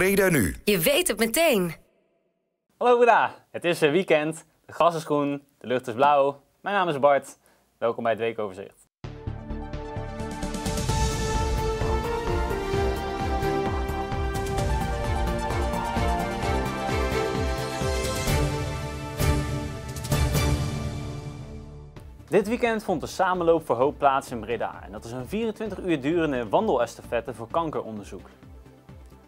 Breda nu. Je weet het meteen. Hallo Breda, het is weer weekend. De gras is groen, de lucht is blauw. Mijn naam is Bart. Welkom bij het weekoverzicht. Dit weekend vond de Samenloop voor Hoop plaats in Breda. En dat is een 24 uur durende wandelestafette voor kankeronderzoek.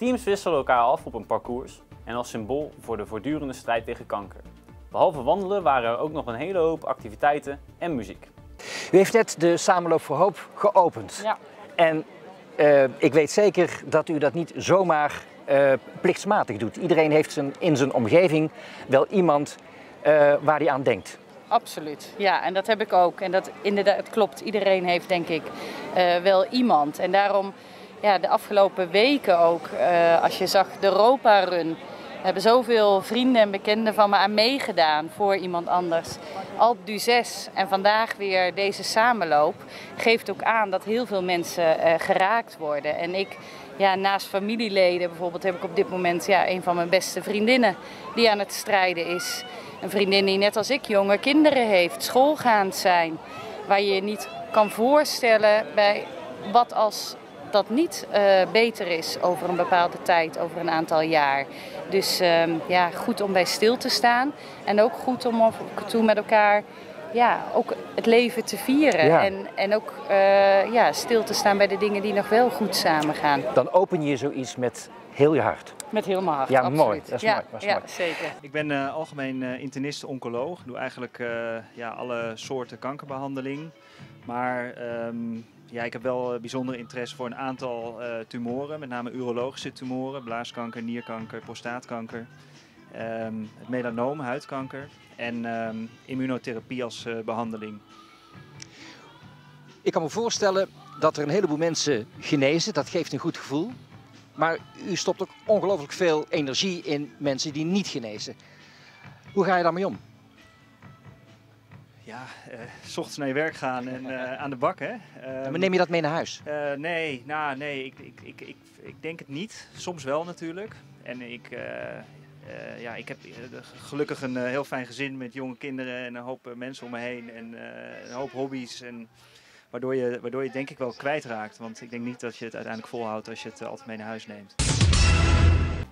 Teams wisselen elkaar af op een parcours en als symbool voor de voortdurende strijd tegen kanker. Behalve wandelen waren er ook nog een hele hoop activiteiten en muziek. U heeft net de Samenloop voor Hoop geopend. Ja. En eh, ik weet zeker dat u dat niet zomaar eh, plichtsmatig doet. Iedereen heeft zijn, in zijn omgeving wel iemand eh, waar hij aan denkt. Absoluut. Ja, en dat heb ik ook. En dat inderdaad het klopt. Iedereen heeft denk ik eh, wel iemand. En daarom, ja, de afgelopen weken ook, eh, als je zag de Europa Run, hebben zoveel vrienden en bekenden van me aan meegedaan voor iemand anders. Alp du 6 en vandaag weer deze samenloop geeft ook aan dat heel veel mensen eh, geraakt worden. En ik, ja, naast familieleden bijvoorbeeld, heb ik op dit moment ja, een van mijn beste vriendinnen die aan het strijden is. Een vriendin die net als ik jonge kinderen heeft, schoolgaand zijn. Waar je je niet kan voorstellen bij wat als dat niet eh, beter is over een bepaalde tijd, over een aantal jaar. Dus ehm, ja, goed om bij stil te staan. En ook goed om af en toe met elkaar ja, ook het leven te vieren. Ja. En, en ook eh, ja, stil te staan bij de dingen die nog wel goed samen gaan. Dan open je zoiets met heel je hart. Met heel mijn hart. Ja, absoluut. mooi. Dat is ja, mooi, dat is ja, mooi. zeker. Ik ben eh, algemeen eh, internist-oncoloog. Ik doe eigenlijk eh, ja, alle soorten kankerbehandeling. Maar ehm, ja, ik heb wel eh, bijzonder interesse voor een aantal eh, tumoren. Met name urologische tumoren. Blaaskanker, nierkanker, prostaatkanker. ehm, het melanoom, huidkanker. En ehm, immunotherapie als eh, behandeling. Ik kan me voorstellen dat er een heleboel mensen genezen. Dat geeft een goed gevoel. Maar u stopt ook ongelooflijk veel energie in mensen die niet genezen. Hoe ga je daarmee om? Ja, eh, s ochtends naar je werk gaan en eh, aan de bak hè. Ehm, Maar neem je dat mee naar huis? Eh, nee, nou, nee ik, ik, ik, ik, ik denk het niet. Soms wel natuurlijk. En ik, ja, ik heb gelukkig een heel fijn gezin met jonge kinderen en een hoop mensen om me heen en een hoop hobby's. En waardoor, je, waardoor je het denk ik wel kwijtraakt. Want ik denk niet dat je het uiteindelijk volhoudt als je het altijd mee naar huis neemt.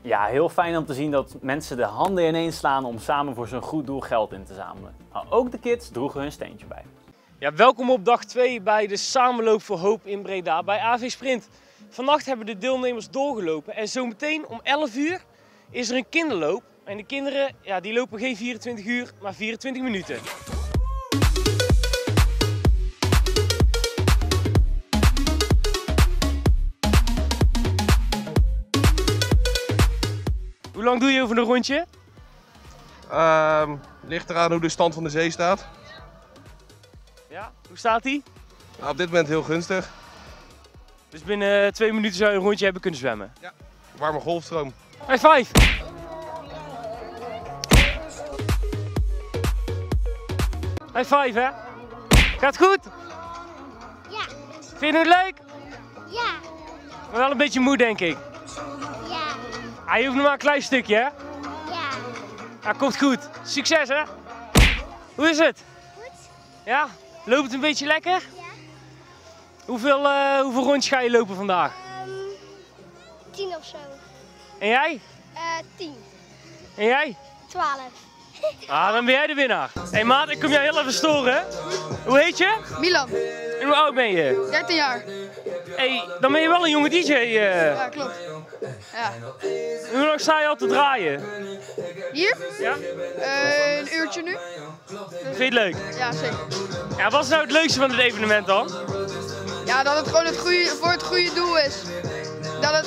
Ja, heel fijn om te zien dat mensen de handen ineens slaan om samen voor zo'n goed doel geld in te zamelen. Maar ook de kids droegen hun steentje bij. Ja, welkom op dag 2 bij de Samenloop voor Hoop in Breda bij AV Sprint. Vannacht hebben de deelnemers doorgelopen en zometeen om 11 uur is er een kinderloop. En de kinderen ja, die lopen geen 24 uur, maar 24 minuten. Lang doe je over een rondje? Ehm ligt eraan hoe de stand van de zee staat. Ja, hoe staat die? Nou, op dit moment heel gunstig. Dus binnen twee minuten zou je een rondje hebben kunnen zwemmen. Warme golfstroom. High five! High five, hè? Gaat goed? Ja. Vind je het leuk? Ja, Maar wel een beetje moe, denk ik. Ah, je hoeft nog maar een klein stukje, hè? ja. Ja, komt goed. Succes, hè? Hoe is het? Goed? Ja? Loopt het een beetje lekker? Ja. Hoeveel, eh, hoeveel rondjes ga je lopen vandaag? Ehm, tien of zo. En jij? Eh, tien. En jij? Twaalf. Ah, dan ben jij de winnaar. Hé hey, maat, ik kom jou heel even storen. hè? Hoe heet je? Milan, En hoe oud ben je? 13 jaar. Hey, dan ben je wel een jonge DJ. eh. Ja, klopt. Ja. Hoe lang sta je al te draaien? Hier? Ja? Eh, een uurtje nu? Vind je het leuk? Ja, zeker. Ja, wat is nou het leukste van dit evenement dan? Ja, dat het gewoon het goede, voor het goede doel is. Dat het,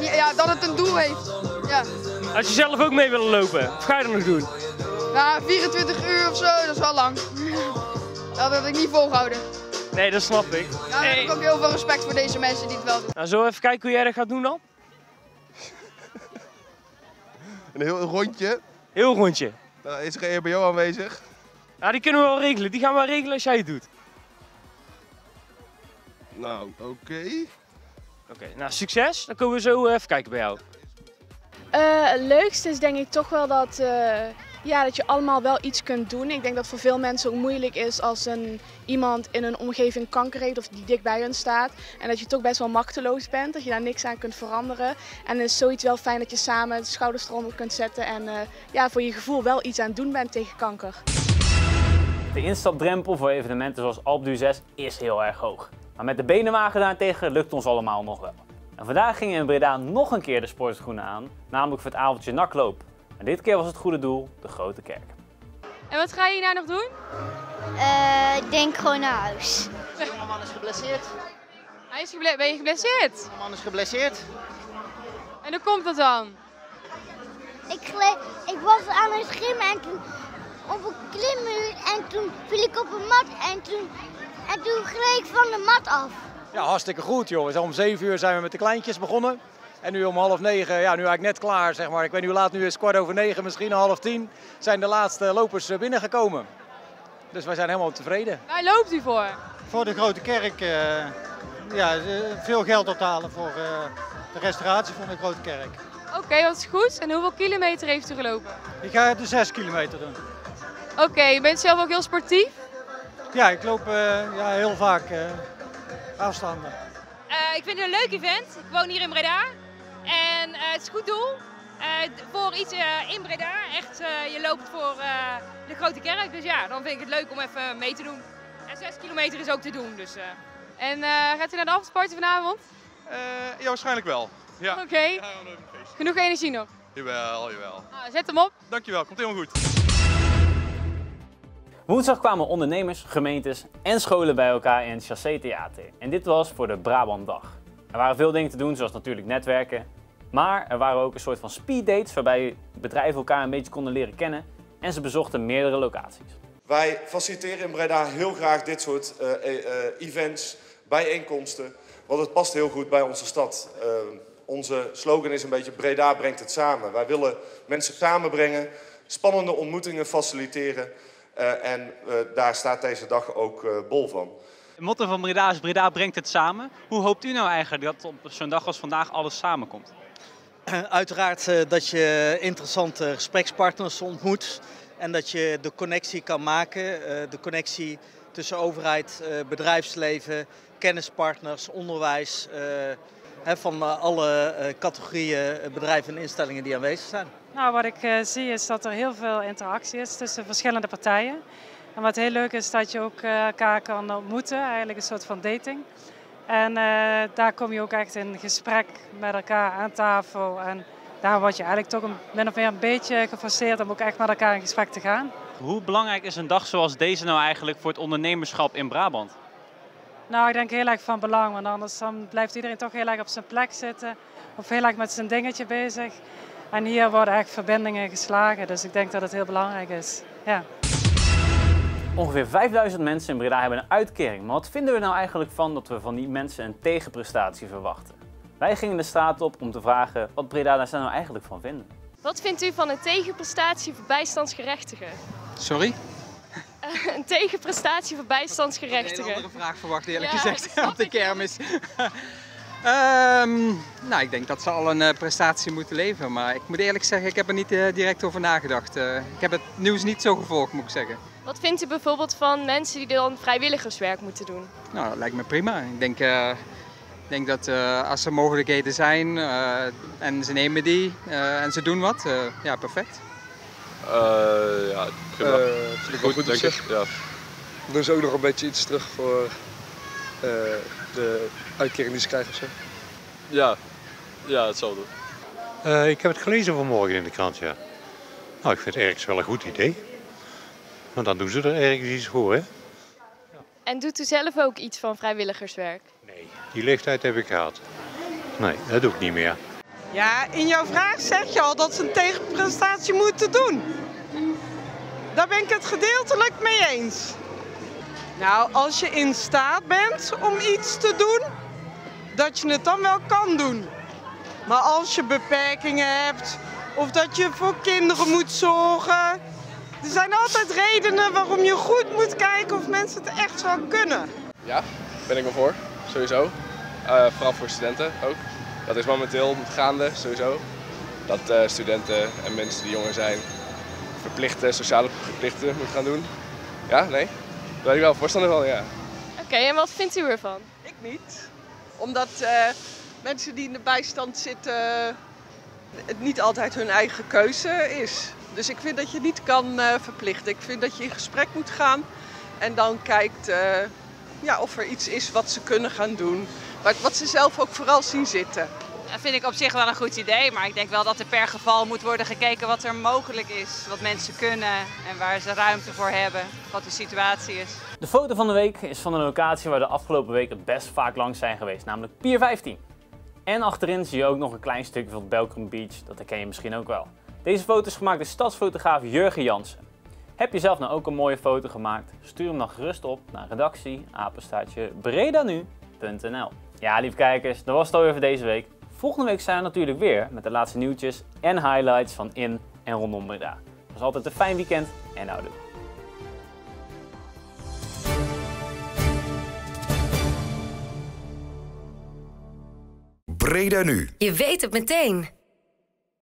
ja, dat het een doel heeft. Ja. Als je zelf ook mee wil lopen, wat ga je dan nog doen? Nou, 24 uur of zo, dat is wel lang. Dat had ik niet volgehouden. Nee, dat snap ik. Ja, dan heb Hey, ik ook heel veel respect voor deze mensen die het wel doen. nou, zullen we even kijken hoe jij dat gaat doen dan? Een heel rondje. Heel rondje. Nou, is er geen EBO aanwezig? Ja, die kunnen we wel regelen. Die gaan we wel regelen als jij het doet. Nou, oké. Oké, nou succes. Dan komen we zo eh, even kijken bij jou. Eh, het leukste is denk ik toch wel dat, eh, ja, dat je allemaal wel iets kunt doen. Ik denk dat voor veel mensen ook moeilijk is als een, iemand in een omgeving kanker heeft of die dicht bij hun staat. En dat je toch best wel machteloos bent, dat je daar niks aan kunt veranderen. En is zoiets wel fijn dat je samen de schouders eronder kunt zetten en eh, ja, voor je gevoel wel iets aan doen bent tegen kanker. De instapdrempel voor evenementen zoals Alpe d'Huez is heel erg hoog. Maar met de benenwagen daartegen lukt ons allemaal nog wel. En vandaag gingen in Breda nog een keer de sportschoenen aan, namelijk voor het avondje nakloop. En dit keer was het goede doel de Grote Kerk. En wat ga je nou nog doen? Eh, ik denk gewoon naar huis. De man is geblesseerd. Hij is geble- ben je geblesseerd? De man is geblesseerd. En hoe komt dat dan? Ik, ik was aan het schimmen en toen op een klimmuur en toen viel ik op een mat en toen, en toen gleed ik van de mat af. Ja, hartstikke goed joh. We zijn Om 7 uur zijn we met de kleintjes begonnen. En nu om half negen, ja, nu eigenlijk net klaar zeg maar. Ik weet niet hoe laat nu is, kwart over negen, misschien half tien, zijn de laatste lopers eh, binnengekomen. Dus wij zijn helemaal tevreden. Waar loopt u voor? Voor de Grote Kerk, eh, ja, eh, veel geld ophalen voor eh, de restauratie van de Grote Kerk. Oké, wat is goed. En hoeveel kilometer heeft u gelopen? Ik ga de 6 kilometer doen. Oké, je bent zelf ook heel sportief? Ja, ik loop eh, ja, heel vaak eh, afstanden. Eh, ik vind het een leuk event. Ik woon hier in Breda. En eh, het is een goed doel. Eh, voor iets eh, in Breda. Echt, eh, je loopt voor eh, de grote kerk. Dus ja, dan vind ik het leuk om even mee te doen. En 6 kilometer is ook te doen. Dus, eh. En eh, gaat u naar de aftersparty vanavond? ja, waarschijnlijk wel. Ja. Oké. Genoeg energie nog? Jawel, jawel. Nou, zet hem op. Dankjewel, komt helemaal goed. Woensdag kwamen ondernemers, gemeentes en scholen bij elkaar in het Chassé Theater. En dit was voor de Brabantdag. Er waren veel dingen te doen, zoals natuurlijk netwerken. Maar er waren ook een soort van speeddates waarbij bedrijven elkaar een beetje konden leren kennen. En ze bezochten meerdere locaties. Wij faciliteren in Breda heel graag dit soort eh, eh, eh, events, bijeenkomsten, want het past heel goed bij onze stad. Eh, onze slogan is een beetje Breda brengt het samen. Wij willen mensen samenbrengen, spannende ontmoetingen faciliteren en daar staat deze dag ook bol van. Het motto van Breda is Breda brengt het samen. Hoe hoopt u nou eigenlijk dat op zo'n dag als vandaag alles samenkomt? Uiteraard eh, dat je interessante gesprekspartners ontmoet en dat je de connectie kan maken. eh, de connectie tussen overheid, eh, bedrijfsleven, kennispartners, onderwijs. eh, hè, van alle eh, categorieën bedrijven en instellingen die aanwezig zijn. Nou, wat ik eh, zie is dat er heel veel interactie is tussen verschillende partijen. En wat heel leuk is, dat je ook eh, elkaar kan ontmoeten, eigenlijk een soort van dating. En eh, daar kom je ook echt in gesprek met elkaar aan tafel. En daar word je eigenlijk toch een, min of meer een beetje geforceerd om ook echt met elkaar in gesprek te gaan. Hoe belangrijk is een dag zoals deze nou eigenlijk voor het ondernemerschap in Brabant? Nou, ik denk heel erg van belang, want anders dan blijft iedereen toch heel erg op zijn plek zitten. Of heel erg met zijn dingetje bezig. En hier worden echt verbindingen geslagen, dus ik denk dat het heel belangrijk is. Ja. Ongeveer 5000 mensen in Breda hebben een uitkering. Maar wat vinden we nou eigenlijk van dat we van die mensen een tegenprestatie verwachten? Wij gingen de straat op om te vragen wat Breda daar nou eigenlijk van vinden. Wat vindt u van een tegenprestatie voor bijstandsgerechtigen? Sorry? een tegenprestatie voor bijstandsgerechtigen. Een andere vraag verwacht eerlijk Ja, gezegd op de kermis. Ehm, nou, ik denk dat ze al een eh, prestatie moeten leveren. Maar ik moet eerlijk zeggen, ik heb er niet eh, direct over nagedacht. Eh, ik heb het nieuws niet zo gevolgd, moet ik zeggen. Wat vindt u bijvoorbeeld van mensen die dan vrijwilligerswerk moeten doen? Nou, dat lijkt me prima. Ik denk, eh, ik denk dat eh, als er mogelijkheden zijn eh, en ze nemen die eh, en ze doen wat, eh, ja, perfect. Eh, ja, prima. Eh, vind ik wel goed denk ik. Ja. Doen ze ook nog een beetje iets terug voor de uitkering die ze krijgen of zo? Ja. ja, hetzelfde. Eh, ik heb het gelezen vanmorgen in de krant, ja. Nou, ik vind het ergens wel een goed idee. Want dan doen ze er ergens iets voor, hè. En doet u zelf ook iets van vrijwilligerswerk? Die leeftijd heb ik gehad. Nee, dat doe ik niet meer. Ja, in jouw vraag zeg je al dat ze een tegenprestatie moeten doen. Daar ben ik het gedeeltelijk mee eens. Nou, als je in staat bent om iets te doen, dat je het dan wel kan doen. Maar als je beperkingen hebt of dat je voor kinderen moet zorgen. Er zijn altijd redenen waarom je goed moet kijken of mensen het echt wel kunnen. Ja, ben ik wel voor. Sowieso. Eh, vooral voor studenten ook. Dat is momenteel gaande, sowieso. dat eh, studenten en mensen die jonger zijn verplichte sociale verplichten moeten gaan doen. Ja, nee? Daar ben ik wel voorstander van, ja. Oké, en wat vindt u ervan? Ik niet. Omdat eh, mensen die in de bijstand zitten, het niet altijd hun eigen keuze is. Dus ik vind dat je niet kan eh, verplichten. Ik vind dat je in gesprek moet gaan en dan kijkt eh, ja, of er iets is wat ze kunnen gaan doen. Maar wat ze zelf ook vooral zien zitten. Dat vind ik op zich wel een goed idee, maar ik denk wel dat er per geval moet worden gekeken wat er mogelijk is, wat mensen kunnen en waar ze ruimte voor hebben, wat de situatie is. De foto van de week is van een locatie waar de afgelopen weken best vaak langs zijn geweest, namelijk Pier 15. En achterin zie je ook nog een klein stukje van Belkrum Beach, dat herken je misschien ook wel. Deze foto is gemaakt door stadsfotograaf Jurgen Jansen. Heb je zelf nou ook een mooie foto gemaakt? Stuur hem dan gerust op naar redactie apenstaartje. Ja, lieve kijkers, dat was het alweer voor deze week. Volgende week zijn we natuurlijk weer met de laatste nieuwtjes en highlights van in en rondom Breda. Dat was altijd een fijn weekend en doe. Breda nu. Je weet het meteen.